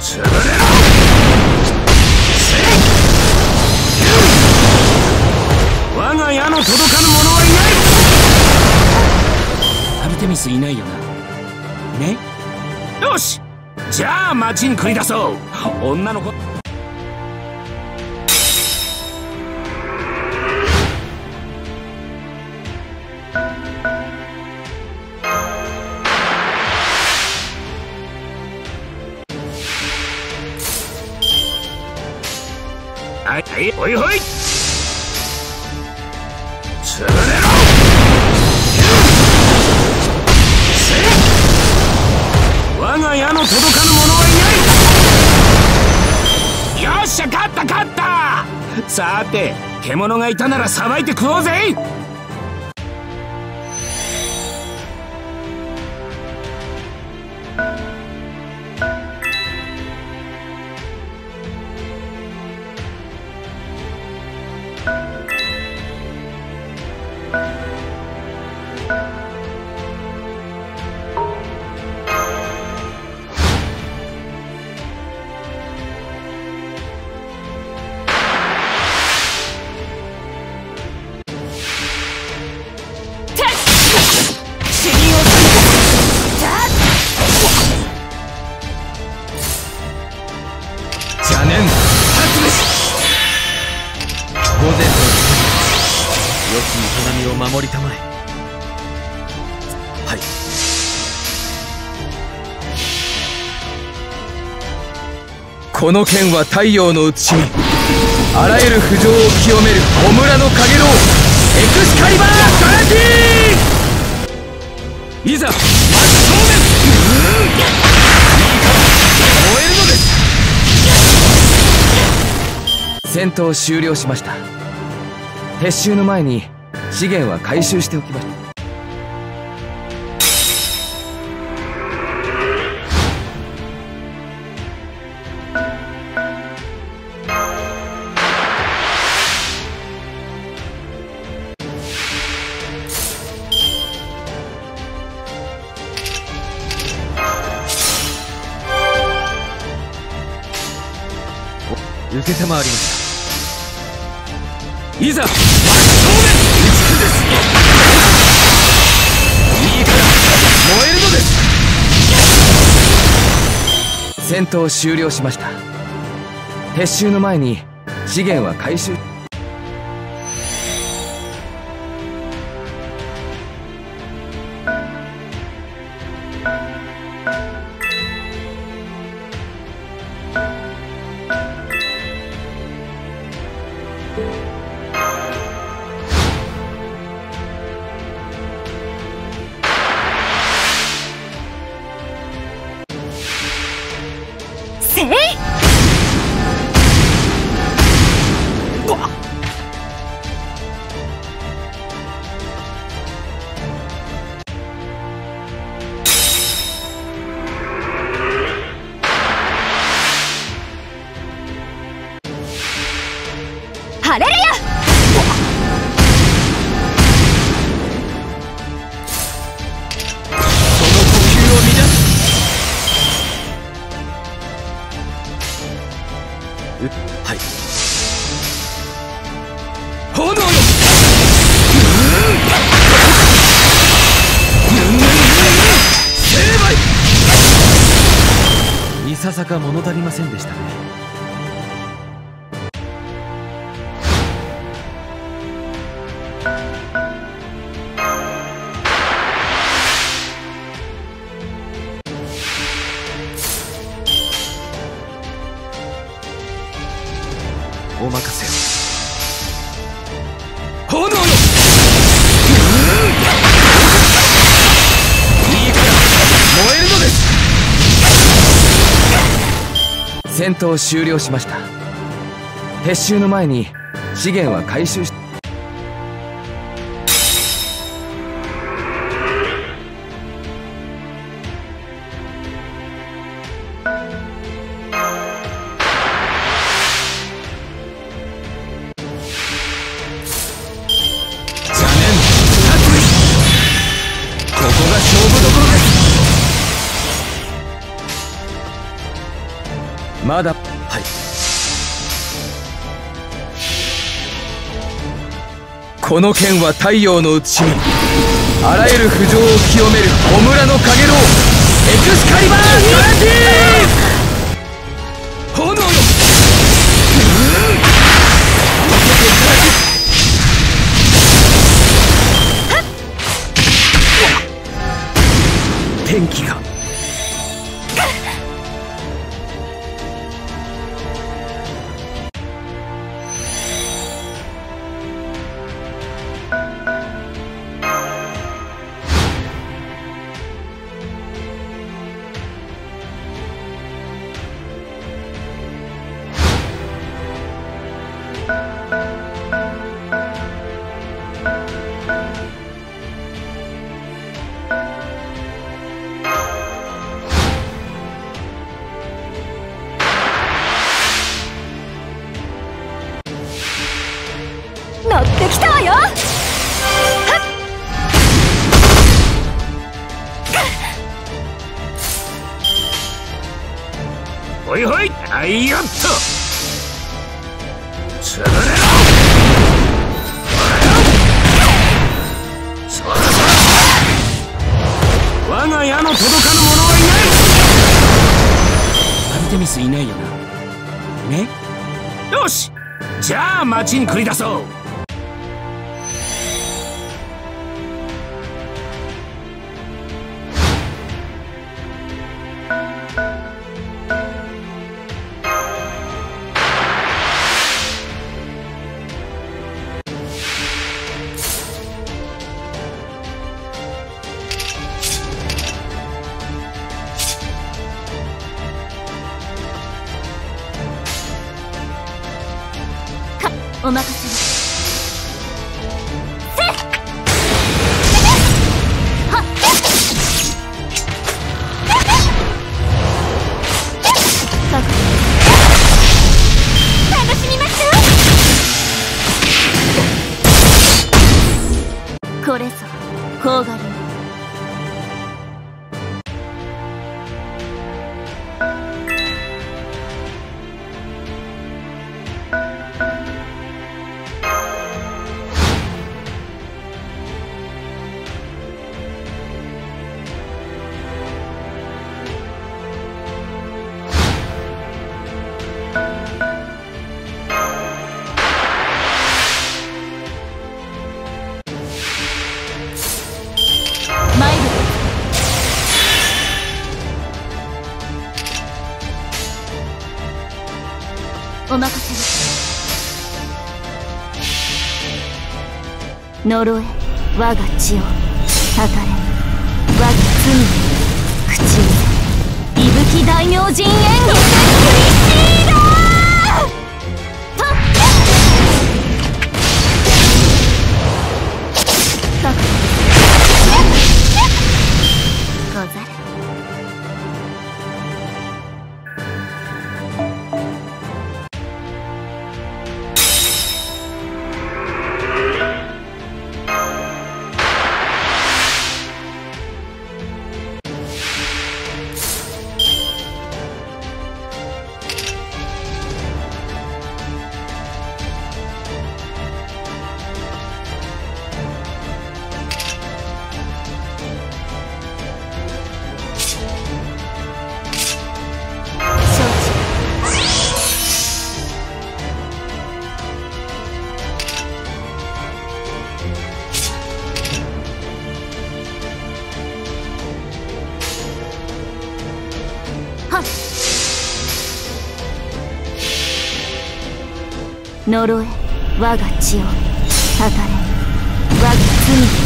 潰れ。ろ我が矢の届かぬ者はいないアルテミスいないよな。ね？よし！じゃあ町に繰り出そう。女の子。はいはいほいほい。潰れろ。我が矢の届かぬ者はいない。よっしゃ勝った勝った。さて獣がいたならさばいて食おうぜ。守りたまえ。はい。この剣は太陽の写しにあらゆる不浄を清める小村の影のエクスカリバーガラティいざ真正面！燃えるのです。戦闘終了しました。撤収の前に資源は回収しておきましたお受けたまわりました。いざ戦闘終了しました。撤収の前に資源は回収ささか物足りませんでしたね。戦闘終了しました。撤収の前に資源は回収してまだ。はい。この剣は太陽の写しみあらゆる不浄を清める小村の陽炎エクスカリバートランティー炎よ天気が我が矢の届かぬ者はいない。アルテミスいないよな。ね？よし。じゃあ町に繰り出そうお任せせお任せを呪え。我が血をたたれ。我が罪。を口に息吹大明神演技呪え。我が血をたたれ。我が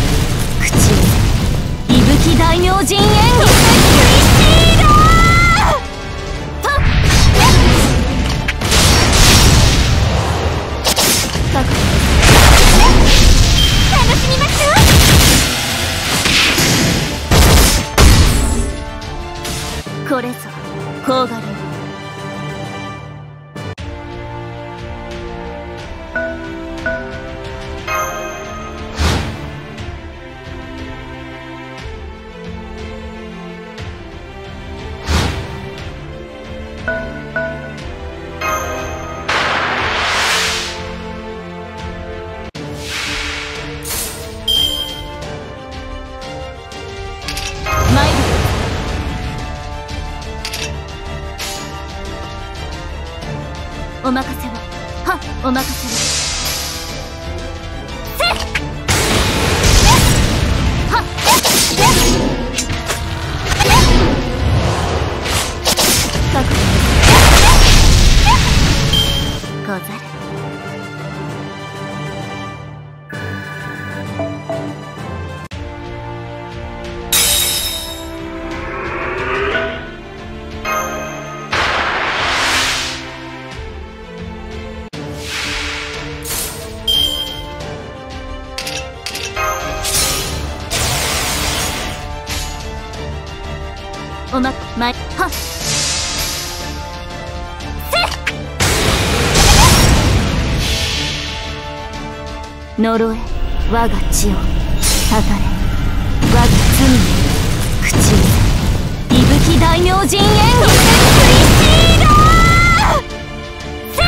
罪。をおままはっ呪え我が血をた。たれ我が罪を口に息吹大明神演技クリシーダせ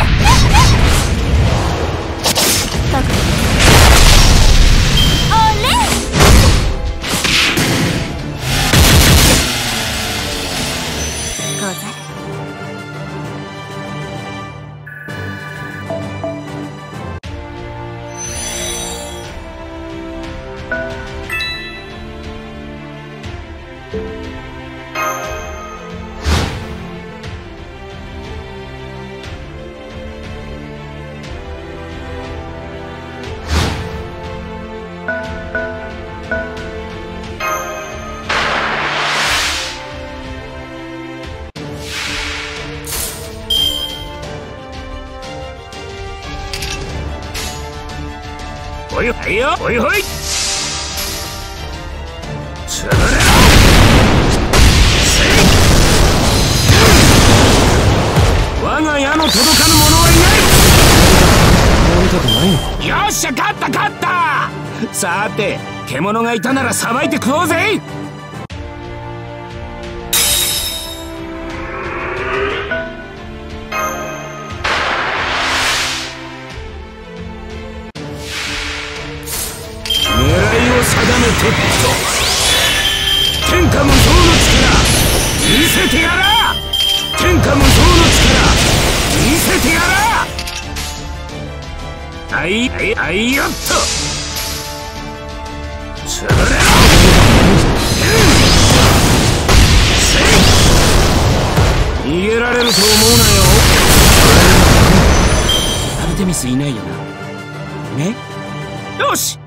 っいはいよ。ほいほい。つぶれ。ろせい我が矢の届かぬ者はいない。よっしゃ勝った勝った。さて獣がいたならさばいて食おうぜ。よっとつぶれろせい逃げられると思う。なよアルテミスいないよな。ね？よし。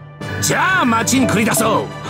じゃあ町に繰り出そう。